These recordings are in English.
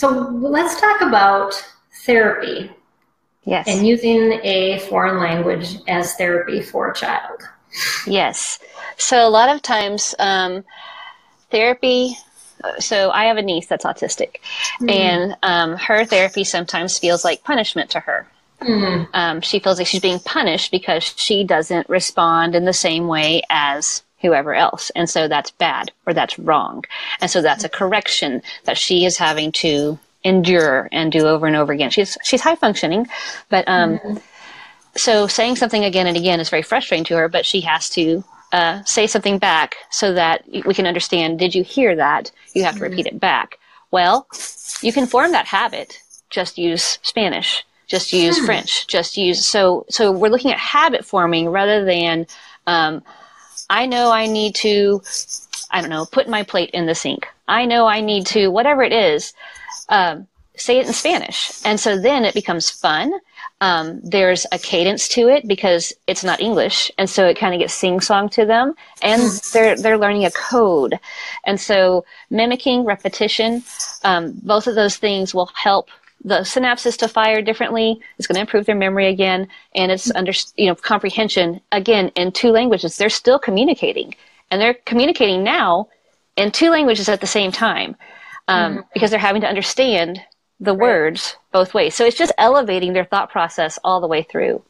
So let's talk about therapy. Yes. And using a foreign language as therapy for a child. Yes. So a lot of times, um, therapy. So I have a niece that's autistic, mm. and um, her therapy sometimes feels like punishment to her. Mm. Um, she feels like she's being punished because she doesn't respond in the same way as whoever else. And so that's bad or that's wrong. And so that's a correction that she is having to endure and do over and over again. She's she's high functioning, but um, mm-hmm. so saying something again and again is very frustrating to her. But she has to uh, say something back so that we can understand. Did you hear that? You have to mm-hmm. repeat it back. Well, you can form that habit. Just use Spanish. Just use hmm. French. Just use so so. We're looking at habit forming rather than. Um, I know I need to, I don't know, put my plate in the sink. I know I need to, whatever it is, um, say it in Spanish. And so then it becomes fun. Um, there's a cadence to it because it's not English, and so it kind of gets sing-song to them, and they're they're learning a code, and so mimicking repetition, um, both of those things will help the synapses to fire differently. It's going to improve their memory again, and it's under you know comprehension again in two languages. They're still communicating, and they're communicating now in two languages at the same time um, mm-hmm. because they're having to understand the right. words both ways. So it's just elevating their thought process all the way through.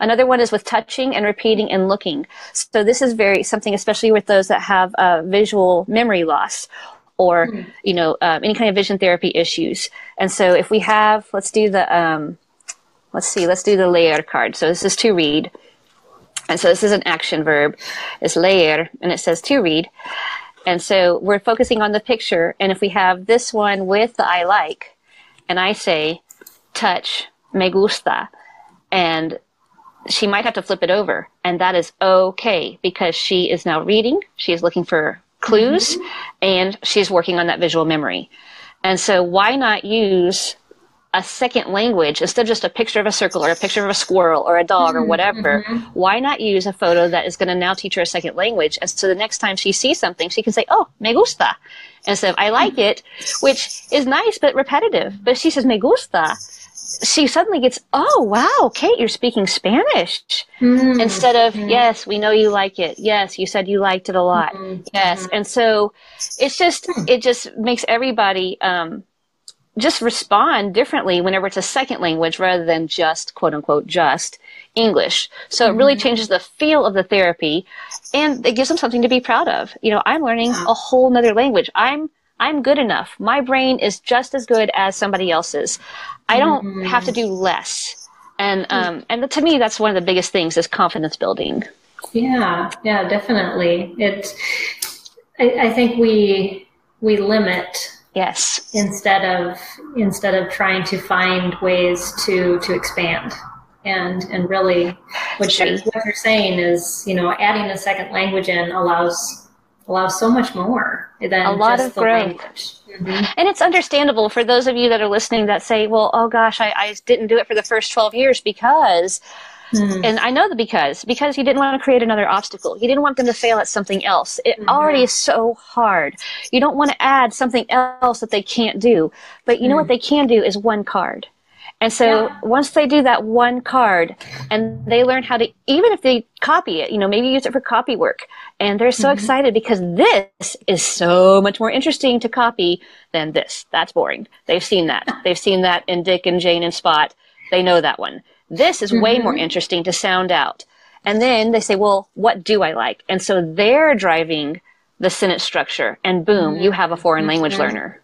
Another one is with touching and repeating and looking. So this is very something, especially with those that have uh, visual memory loss or mm. you know um, any kind of vision therapy issues. And so if we have, let's do the um, let's see, let's do the leer card. So this is to read, and so this is an action verb. It's leer, and it says to read. And so we're focusing on the picture. And if we have this one with the I like, and I say touch me gusta, and she might have to flip it over, and that is okay because she is now reading. She is looking for clues mm-hmm. and she's working on that visual memory. And so why not use a second language instead of just a picture of a circle or a picture of a squirrel or a dog mm-hmm. or whatever? Mm-hmm. Why not use a photo that is going to now teach her a second language? And so the next time she sees something, she can say, Oh, me gusta. Instead of I like mm-hmm. it, which is nice but repetitive. But she says me gusta she suddenly gets, oh, wow, Kate, you're speaking Spanish. Mm-hmm. Instead of, mm-hmm. yes, we know you like it. Yes, you said you liked it a lot. Mm-hmm. Yes. Mm-hmm. And so it's just, hmm. it just makes everybody um, just respond differently whenever it's a second language rather than just, quote unquote, just English. So it really mm-hmm. changes the feel of the therapy and it gives them something to be proud of. You know, I'm learning a whole nother language. I'm I'm good enough. My brain is just as good as somebody else's. I don't mm-hmm. have to do less. And um, and to me, that's one of the biggest things is confidence building. Yeah, yeah, definitely. It. I, I think we we limit yes instead of instead of trying to find ways to to expand and and really what you're, what you're saying is you know adding a second language in allows allows so much more than a lot of growth. Mm-hmm. And it's understandable for those of you that are listening that say, well, oh gosh, I, I didn't do it for the first 12 years because, mm-hmm. and I know the because, because you didn't want to create another obstacle. You didn't want them to fail at something else. It mm-hmm. already is so hard. You don't want to add something else that they can't do. But you know what mm. they can do is one card. And so yeah. once they do that one card and they learn how to, even if they copy it, you know, maybe use it for copy work. And they're so mm-hmm. excited because this is so much more interesting to copy than this. That's boring. They've seen that. They've seen that in Dick and Jane and Spot. They know that one. This is mm-hmm. way more mm-hmm. interesting to sound out. And then they say, well, what do I like? And so they're driving the sentence structure and boom, mm-hmm. you have a foreign language learner.